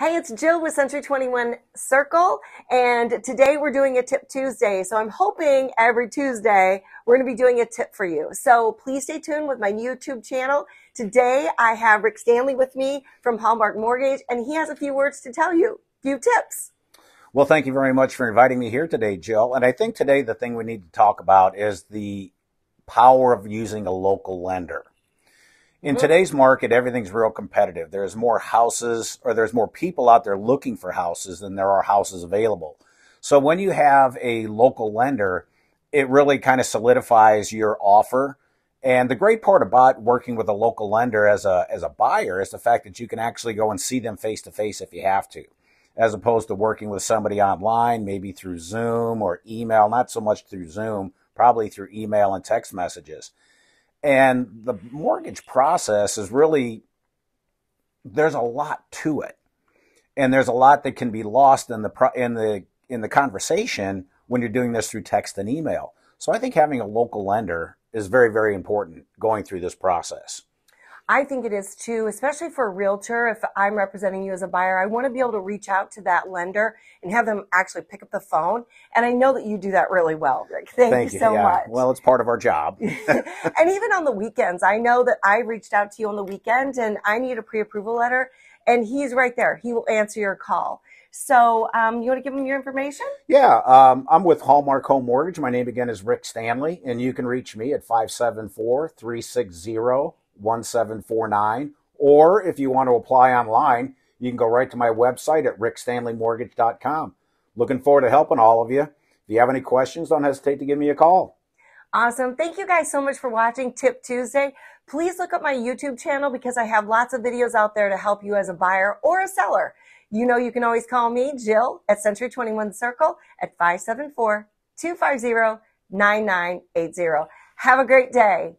Hey, it's Jill with Century 21 Circle, and today we're doing a Tip Tuesday. So I'm hoping every Tuesday we're going to be doing a tip for you. So please stay tuned with my YouTube channel. Today I have Rick Stanley with me from Hallmark Mortgage, and he has a few words to tell you, few tips. Well, thank you very much for inviting me here today, Jill. And I think today the thing we need to talk about is the power of using a local lender. In mm-hmm. today's market, everything's real competitive. There's more houses or there's more people out there looking for houses than there are houses available. So when you have a local lender, it really kind of solidifies your offer. And the great part about working with a local lender as a, as a buyer is the fact that you can actually go and see them face to face if you have to, as opposed to working with somebody online, maybe through Zoom or email, not so much through Zoom, probably through email and text messages. And the mortgage process is really, there's a lot to it. And there's a lot that can be lost in the, in the, in the conversation when you're doing this through text and email. So I think having a local lender is very, very important going through this process. I think it is too, especially for a realtor. If I'm representing you as a buyer, I want to be able to reach out to that lender and have them actually pick up the phone. And I know that you do that really well, Rick. Thank, Thank you, so yeah. much. Well, it's part of our job. and even on the weekends, I know that I reached out to you on the weekend and I need a pre-approval letter and he's right there. He will answer your call. So, um, you want to give him your information? Yeah, um, I'm with Hallmark Home Mortgage. My name again is Rick Stanley, and you can reach me at 574 360 1749. Or if you want to apply online, you can go right to my website at rickstanleymortgage.com. Looking forward to helping all of you. If you have any questions, don't hesitate to give me a call. Awesome. Thank you guys so much for watching Tip Tuesday. Please look up my YouTube channel because I have lots of videos out there to help you as a buyer or a seller. You know you can always call me, Jill, at Century 21 Circle at 574 250 9980. Have a great day.